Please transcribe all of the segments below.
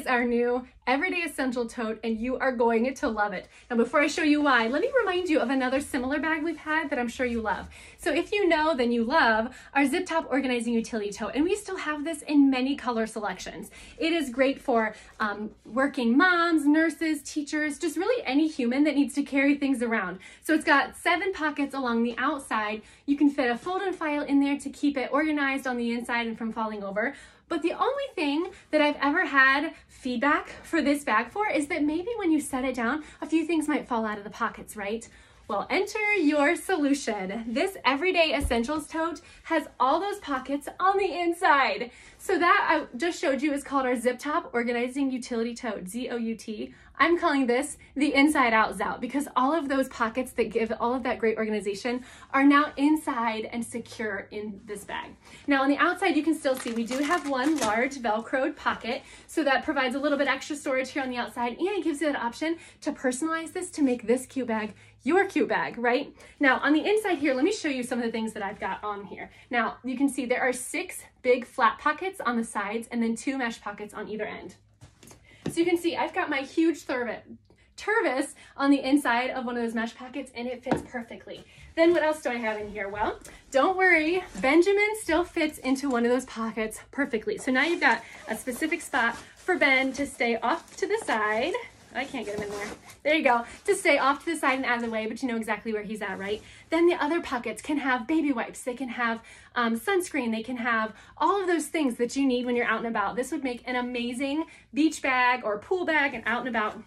is our new everyday essential tote and you are going to love it. Now before I show you why, let me remind you of another similar bag we've had that I'm sure you love. So if you know, then you love our zip top organizing utility tote and we still have this in many color selections. It is great for um, working moms, nurses, teachers, just really any human that needs to carry things around. So it's got seven pockets along the outside. You can fit a fold and file in there to keep it organized on the inside and from falling over. But the only thing that I've ever had feedback for this bag for is that maybe when you set it down, a few things might fall out of the pockets, right? Well, enter your solution. This Everyday Essentials tote has all those pockets on the inside. So that I just showed you is called our Zip Top Organizing Utility Tote, Z-O-U-T. I'm calling this the Inside Out Zout because all of those pockets that give all of that great organization are now inside and secure in this bag. Now on the outside, you can still see we do have one large Velcroed pocket, so that provides a little bit extra storage here on the outside and it gives you that option to personalize this to make this cute bag your cute bag, right? Now on the inside here, let me show you some of the things that I've got on here. Now you can see there are six big flat pockets on the sides and then two mesh pockets on either end. So you can see I've got my huge Tervis on the inside of one of those mesh pockets and it fits perfectly. Then what else do I have in here? Well, don't worry, Benjamin still fits into one of those pockets perfectly. So now you've got a specific spot for Ben to stay off to the side I can't get him in there. There you go. To stay off to the side and out of the way, but you know exactly where he's at, right? Then the other pockets can have baby wipes. They can have um, sunscreen. They can have all of those things that you need when you're out and about. This would make an amazing beach bag or pool bag and out and about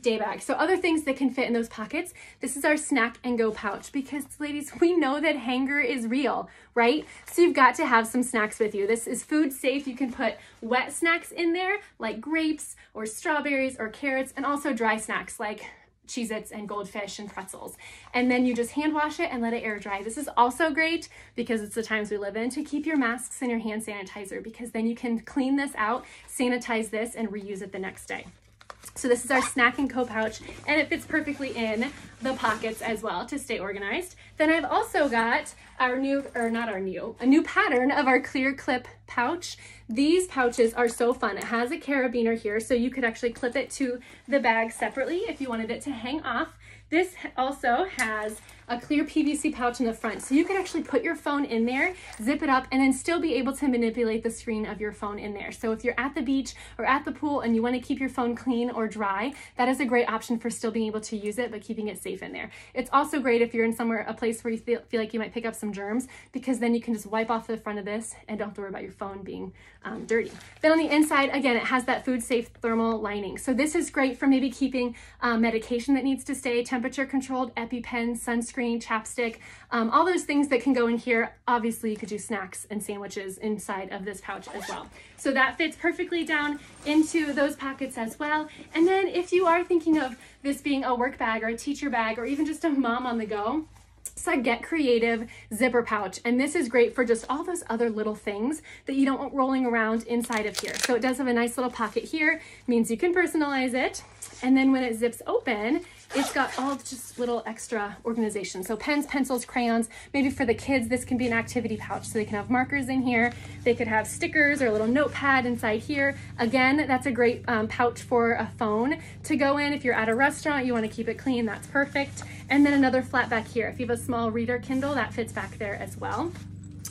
day bag. So other things that can fit in those pockets, this is our snack and go pouch because ladies, we know that hanger is real, right? So you've got to have some snacks with you. This is food safe. You can put wet snacks in there like grapes or strawberries or carrots and also dry snacks like Cheez-Its and goldfish and pretzels. And then you just hand wash it and let it air dry. This is also great because it's the times we live in to keep your masks and your hand sanitizer because then you can clean this out, sanitize this, and reuse it the next day. So this is our snack and go pouch and it fits perfectly in the pockets as well to stay organized. Then I've also got our new, or not our new, a new pattern of our clear clip pouch. These pouches are so fun. It has a carabiner here so you could actually clip it to the bag separately if you wanted it to hang off. This also has a clear PVC pouch in the front. So you can actually put your phone in there, zip it up, and then still be able to manipulate the screen of your phone in there. So if you're at the beach or at the pool and you wanna keep your phone clean or dry, that is a great option for still being able to use it, but keeping it safe in there. It's also great if you're in somewhere, a place where you feel, feel like you might pick up some germs, because then you can just wipe off the front of this and don't have to worry about your phone being um, dirty. Then on the inside, again, it has that food safe thermal lining. So this is great for maybe keeping um, medication that needs to stay temperature controlled, EpiPen, sunscreen, sunscreen, chapstick, um, all those things that can go in here. Obviously, you could do snacks and sandwiches inside of this pouch as well. So that fits perfectly down into those pockets as well. And then if you are thinking of this being a work bag or a teacher bag or even just a mom on the go, it's a Get Creative zipper pouch. And this is great for just all those other little things that you don't want rolling around inside of here. So it does have a nice little pocket here, means you can personalize it. And then when it zips open, it's got all just little extra organization. So pens, pencils, crayons, maybe for the kids, this can be an activity pouch. So they can have markers in here. They could have stickers or a little notepad inside here. Again, that's a great um, pouch for a phone to go in. If you're at a restaurant, you wanna keep it clean, that's perfect. And then another flat back here. If you have a small reader Kindle, that fits back there as well.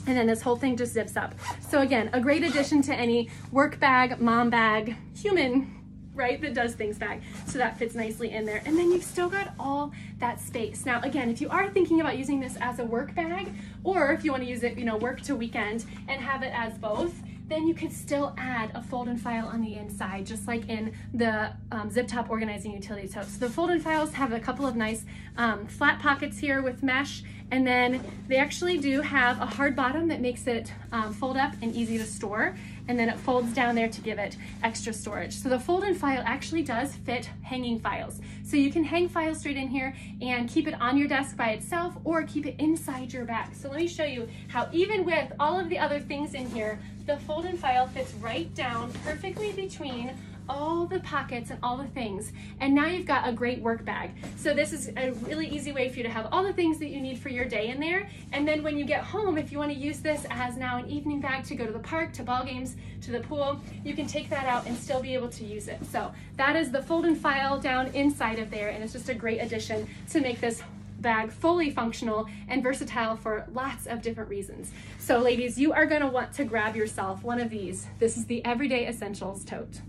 And then this whole thing just zips up. So again, a great addition to any work bag, mom bag, human right, that does things back. So that fits nicely in there. And then you've still got all that space. Now, again, if you are thinking about using this as a work bag, or if you wanna use it, you know, work to weekend and have it as both, then you could still add a fold and file on the inside, just like in the um, zip top organizing utility tote. So the fold and files have a couple of nice um, flat pockets here with mesh, and then they actually do have a hard bottom that makes it um, fold up and easy to store and then it folds down there to give it extra storage. So the fold and file actually does fit hanging files. So you can hang files straight in here and keep it on your desk by itself or keep it inside your bag. So let me show you how even with all of the other things in here, the fold and file fits right down perfectly between all the pockets and all the things. And now you've got a great work bag. So this is a really easy way for you to have all the things that you need for your day in there. And then when you get home, if you wanna use this as now an evening bag to go to the park, to ball games, to the pool, you can take that out and still be able to use it. So that is the fold and file down inside of there. And it's just a great addition to make this bag fully functional and versatile for lots of different reasons. So ladies, you are gonna want to grab yourself one of these. This is the Everyday Essentials Tote.